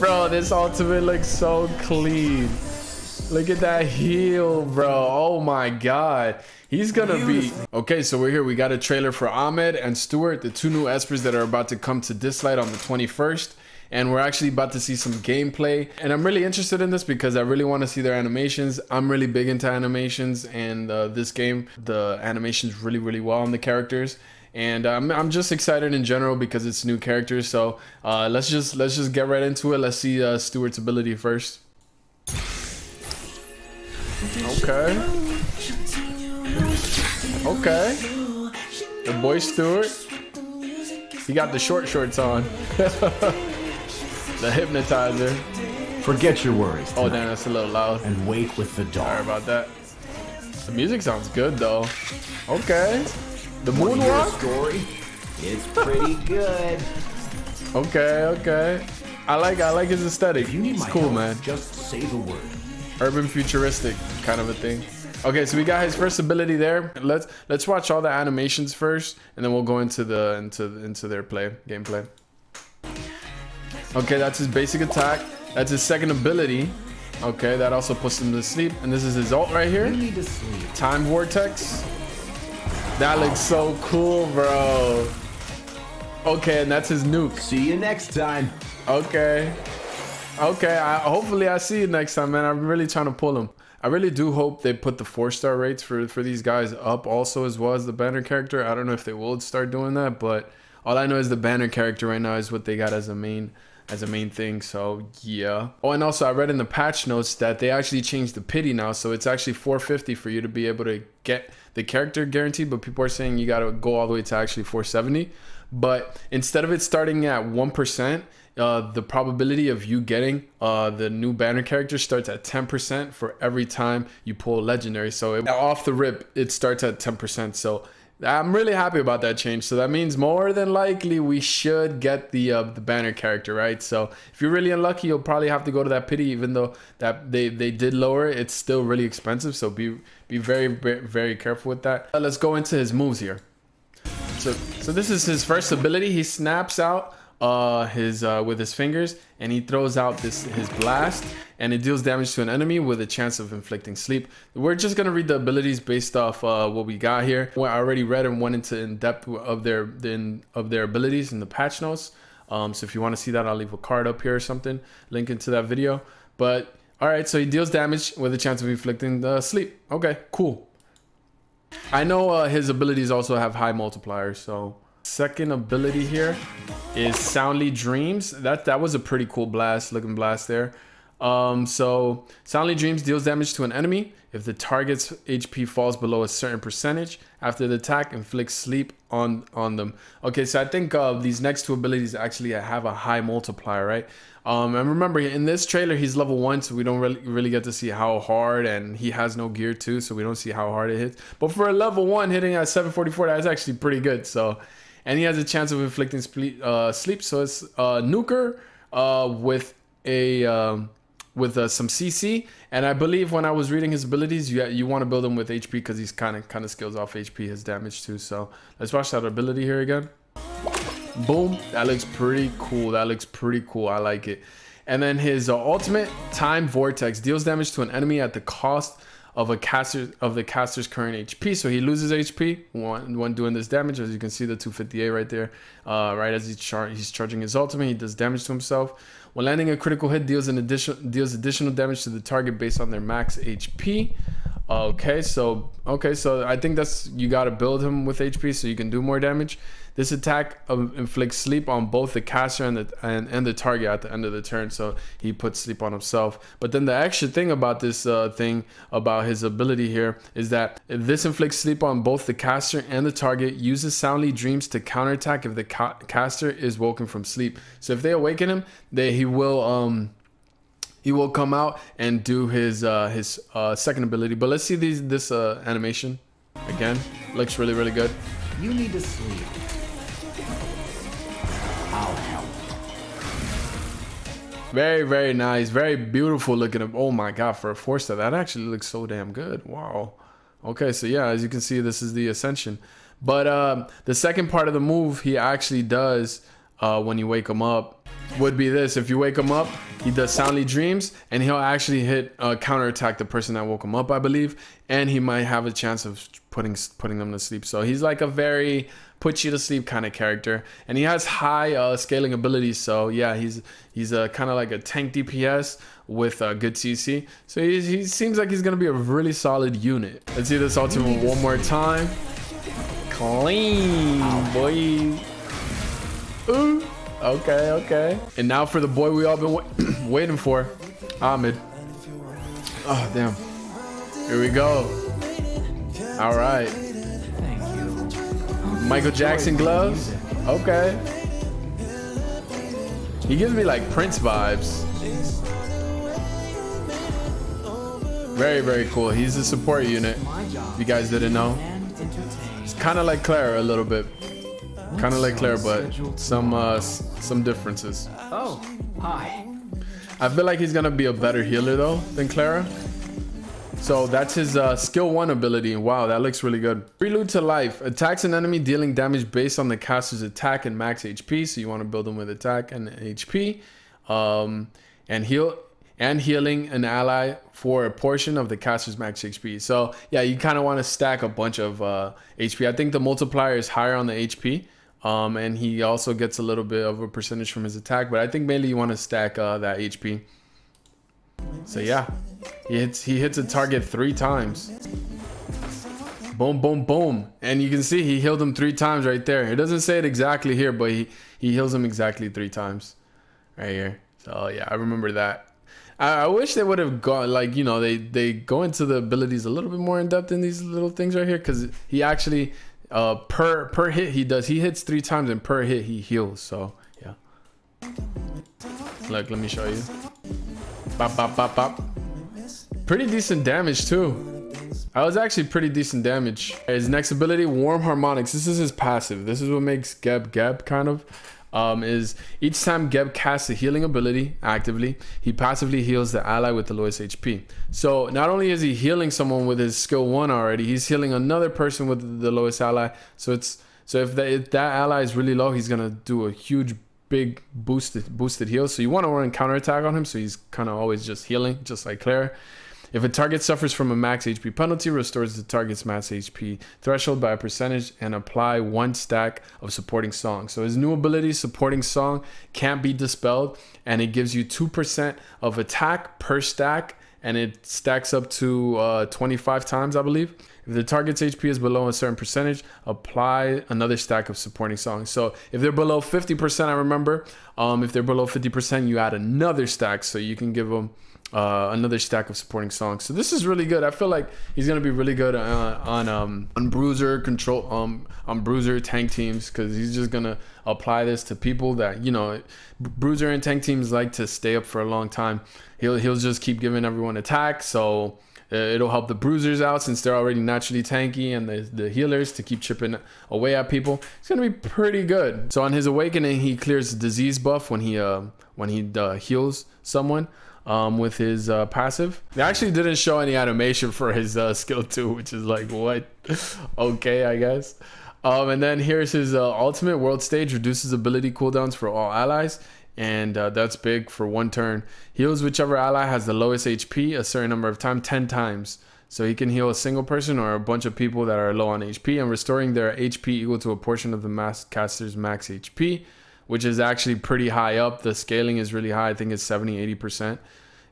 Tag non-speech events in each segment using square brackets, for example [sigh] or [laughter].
Bro, this ultimate looks so clean. Look at that heel, bro. Oh my god. He's gonna be okay. So we're here. We got a trailer for Ahmed and Stewart, the two new espers that are about to come to Dislyte on the 21st. And we're actually about to see some gameplay. And I'm really interested in this because I really want to see their animations. I'm really big into animations, and uh, this game, the animations really, really well on the characters and um, I'm just excited in general because it's new characters. So uh, let's just let's just get right into it. Let's see uh, Stewart's ability first. Okay. Okay. The boy Stewart. He got the short shorts on. [laughs] the hypnotizer. Forget your worries. Oh damn, that's a little loud. And wake with the dawn. Sorry about that. The music sounds good though. Okay. The moonwalk? story? It's pretty good. [laughs] Okay, okay. I like I like his aesthetic. If you need it's cool, help, man. Just say the word. Urban futuristic kind of a thing. Okay, so we got his first ability there. Let's let's watch all the animations first, and then we'll go into the into into their play gameplay. Okay, that's his basic attack. That's his second ability. Okay, that also puts him to sleep. And this is his ult right here. You need to sleep. Time vortex. That looks so cool, bro. Okay, and that's his nuke. See you next time. Okay. Okay, I, hopefully I see you next time, man. I'm really trying to pull him. I really do hope they put the four star rates for, for these guys up also as well as the banner character. I don't know if they will start doing that, but all I know is the banner character right now is what they got as a main as a main thing. So yeah. Oh, and also I read in the patch notes that they actually changed the pity now, so it's actually 450 for you to be able to get the character guaranteed. But people are saying you got to go all the way to actually 470. But instead of it starting at one percent, uh, the probability of you getting uh, the new banner character starts at 10% for every time you pull legendary. So it, off the rip, it starts at 10%. So I'm really happy about that change. So that means more than likely we should get the uh, the banner character, right? So if you're really unlucky, you'll probably have to go to that pity, even though that they they did lower it. It's still really expensive. So be be very very careful with that. Uh, let's go into his moves here. So so this is his first ability. He snaps out uh, his uh, with his fingers and he throws out this his blast and it deals damage to an enemy with a chance of inflicting sleep. We're just gonna read the abilities based off uh, what we got here. Well, I already read and went into in depth of their in, of their abilities in the patch notes. Um, so if you want to see that, I'll leave a card up here or something, link into that video. But all right, so he deals damage with a chance of inflicting the sleep. Okay, cool. I know uh, his abilities also have high multipliers, so Second ability here is Soundly Dreams. That that was a pretty cool blast, looking blast there. Um, so Soundly Dreams deals damage to an enemy if the target's HP falls below a certain percentage. After the attack, inflicts sleep on on them. Okay, so I think uh, these next two abilities actually have a high multiplier, right? Um, and remember, in this trailer, he's level one, so we don't really really get to see how hard, and he has no gear too, so we don't see how hard it hits. But for a level one, hitting at 744, that's actually pretty good. So and he has a chance of inflicting uh, sleep. So it's uh, Nuker uh, with a um, with uh, some CC. And I believe when I was reading his abilities, you you want to build him with HP because he's kind of kind of skills off HP, his damage too. So let's watch that ability here again. Boom, that looks pretty cool. That looks pretty cool. I like it. And then his uh, ultimate time vortex deals damage to an enemy at the cost of a caster of the caster's current HP. So he loses HP when, when doing this damage. As you can see, the 258 right there. Uh, right as he's, char he's charging his ultimate, he does damage to himself. When landing a critical hit, deals an additional deals additional damage to the target based on their max HP. Okay, so okay, so I think that's you got to build him with HP so you can do more damage. This attack inflicts sleep on both the caster and the and, and the target at the end of the turn, so he puts sleep on himself. But then the extra thing about this uh, thing about his ability here is that this inflicts sleep on both the caster and the target, uses soundly dreams to counterattack if the ca caster is woken from sleep. So if they awaken him, they he will um he will come out and do his uh, his uh, second ability. But let's see these this uh, animation again. Looks really really good. You need to sleep. I'll help. Very very nice. Very beautiful looking. Oh my god, for a four star, that actually looks so damn good. Wow. Okay, so yeah, as you can see, this is the ascension. But um, the second part of the move, he actually does uh, when you wake him up would be this. If you wake him up, he does soundly dreams and he'll actually hit uh, counterattack the person that woke him up, I believe. And he might have a chance of putting putting them to sleep. So he's like a very put you to sleep kind of character. And he has high uh, scaling abilities. So yeah, he's he's a kind of like a tank DPS with a good CC. So he, he seems like he's going to be a really solid unit. Let's see this ultimate one more time. Clean, boy. Ooh. Okay, okay. And now for the boy we all been wa [clears throat] waiting for, Ahmed. Oh, damn. Here we go. All right. Michael Jackson gloves. Okay. He gives me like Prince vibes. Very, very cool. He's a support unit. If you guys didn't know. It's kind of like Clara a little bit. Kind of like Clara, but some uh, some differences. Oh, hi. I feel like he's gonna be a better healer though than Clara. So that's his uh, skill one ability. Wow, that looks really good. Prelude to life attacks an enemy dealing damage based on the caster's attack and max HP. So you want to build them with attack and HP, um, and heal and healing an ally for a portion of the caster's max HP. So yeah, you kind of want to stack a bunch of uh, HP. I think the multiplier is higher on the HP. Um, and he also gets a little bit of a percentage from his attack, but I think mainly you want to stack uh, that HP. So yeah, he hits he hits a target three times. Boom, boom, boom, and you can see he healed him three times right there. It doesn't say it exactly here, but he he heals him exactly three times, right here. So yeah, I remember that. I, I wish they would have gone like you know they they go into the abilities a little bit more in depth in these little things right here because he actually uh per per hit he does he hits three times and per hit he heals. So yeah. Look, let me show you. Bop, bop, bop, bop. Pretty decent damage too. I was actually pretty decent damage. His next ability, Warm Harmonics. This is his passive. This is what makes Geb Geb kind of. Um, is each time Geb casts a healing ability actively, he passively heals the ally with the lowest HP. So not only is he healing someone with his skill one already, he's healing another person with the lowest ally. So it's so if that if that ally is really low, he's gonna do a huge big boosted boosted heal. So you want to run counterattack on him, so he's kind of always just healing, just like Claire. If a target suffers from a max HP penalty, restores the target's max HP threshold by a percentage and apply one stack of supporting song. So his new ability, supporting song, can't be dispelled, and it gives you 2% of attack per stack, and it stacks up to uh, 25 times, I believe. If the target's HP is below a certain percentage, apply another stack of supporting songs. So if they're below 50%, I remember, um, if they're below 50%, you add another stack so you can give them uh, another stack of supporting songs. So this is really good. I feel like he's gonna be really good uh, on um, on bruiser control um on bruiser tank teams because he's just gonna apply this to people that you know bruiser and tank teams like to stay up for a long time. He'll he'll just keep giving everyone attack. So uh, it'll help the bruisers out since they're already naturally tanky and the, the healers to keep chipping away at people. It's gonna be pretty good. So on his awakening, he clears the disease buff when he uh when he uh, heals someone um, with his uh, passive. They actually didn't show any animation for his uh, skill too, which is like what? [laughs] okay, I guess. Um, and then here's his uh, ultimate world stage reduces ability cooldowns for all allies and uh, that's big for one turn. Heals whichever ally has the lowest HP a certain number of times, 10 times. So he can heal a single person or a bunch of people that are low on HP and restoring their HP equal to a portion of the mass caster's max HP, which is actually pretty high up. The scaling is really high. I think it's 70, 80%.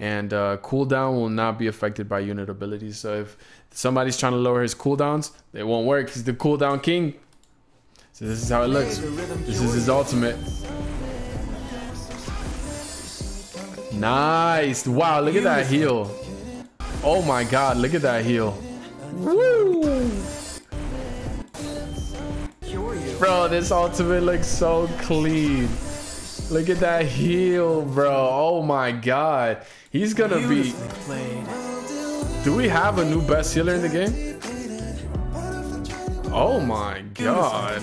And uh, cooldown will not be affected by unit abilities. So if somebody's trying to lower his cooldowns, it won't work. He's the cooldown king. So this is how it looks. This is his ultimate. Nice. Wow, look at that heal. Oh my god, look at that heal. Woo! Bro, this ultimate looks so clean. Look at that heal, bro. Oh my god. He's gonna be. Played. Do we have a new best healer in the game? Oh my god.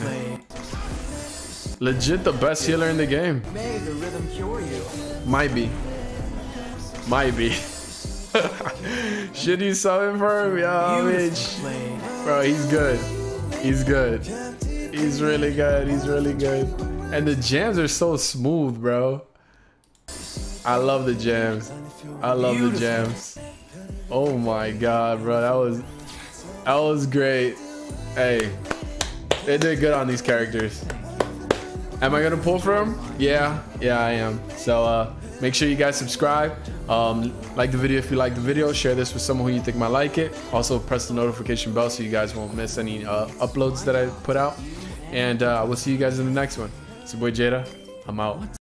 Legit the best healer in the game. May the rhythm cure you. Might be. Might be. Should you summon for him? Beautifully bitch. Bro, he's good. He's good. He's really good. He's really good. And the jams are so smooth, bro. I love the jams. I love the jams. Oh my god, bro. That was that was great. Hey. They did good on these characters. Am I gonna pull for him? Yeah, yeah, I am. So uh, make sure you guys subscribe. Um, like the video if you like the video. Share this with someone who you think might like it. Also press the notification bell so you guys won't miss any uh, uploads that I put out. And uh, we'll see you guys in the next one. It's your boy Jadaa. I'm out.